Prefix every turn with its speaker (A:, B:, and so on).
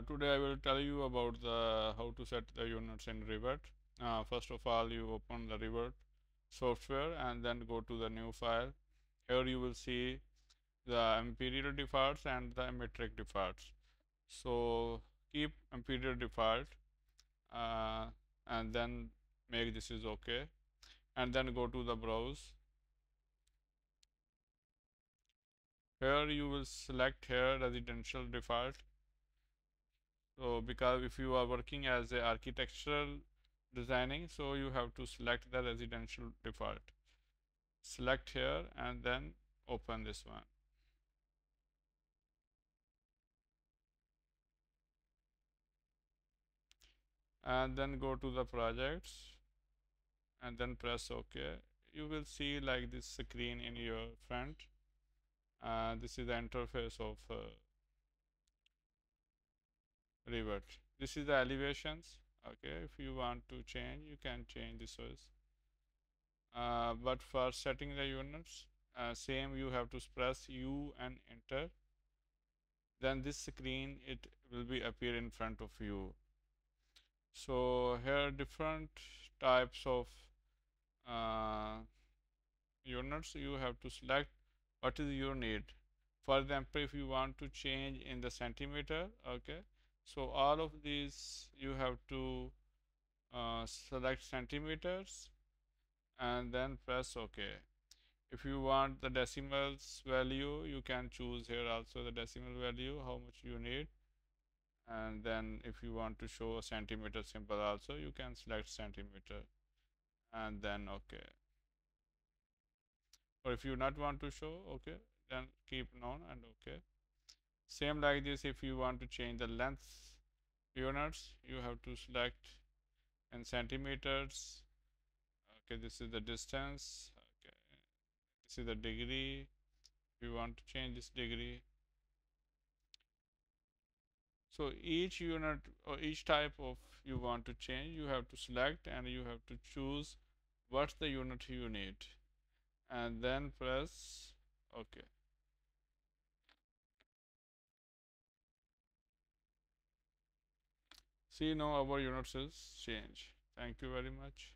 A: Uh, today I will tell you about the how to set the units in Revit. Uh, first of all, you open the Revit software and then go to the new file. Here you will see the imperial defaults and the metric defaults. So keep imperial default uh, and then make this is okay and then go to the browse. Here you will select here residential default so because if you are working as a architectural designing so you have to select the residential default. Select here and then open this one. And then go to the projects and then press ok. You will see like this screen in your front. Uh, this is the interface of uh, Revit. This is the elevations. Okay, if you want to change, you can change this was. Uh, but for setting the units, uh, same you have to press U and enter. Then this screen it will be appear in front of you. So here different types of uh, units you have to select what is your need. For example, if you want to change in the centimeter, okay, so all of these you have to uh, select centimeters and then press OK. If you want the decimals value, you can choose here also the decimal value, how much you need. And then if you want to show a centimeter symbol also, you can select centimeter and then OK. Or if you not want to show, OK, then keep none and OK. Same like this, if you want to change the length units, you have to select in centimeters. Okay, this is the distance. Okay, this is the degree. If you want to change this degree. So each unit or each type of you want to change, you have to select and you have to choose what's the unit you need and then press OK. See now our units is change. Thank you very much.